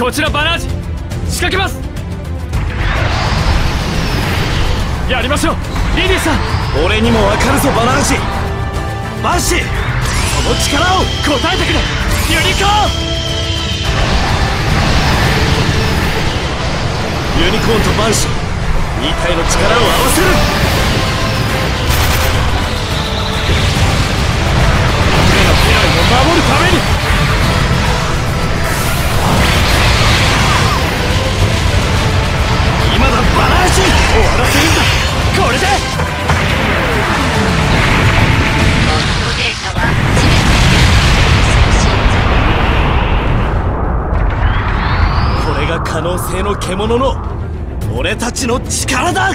こちらバナージ。仕掛けます。やりましょう。リディさん。俺にもわかるぞバナージ。バンシー。その力を。答えてくれ。ユニコーン。ユニコーンとバンシー。2体の力を合わせるが可能性の獣の俺たちの力だ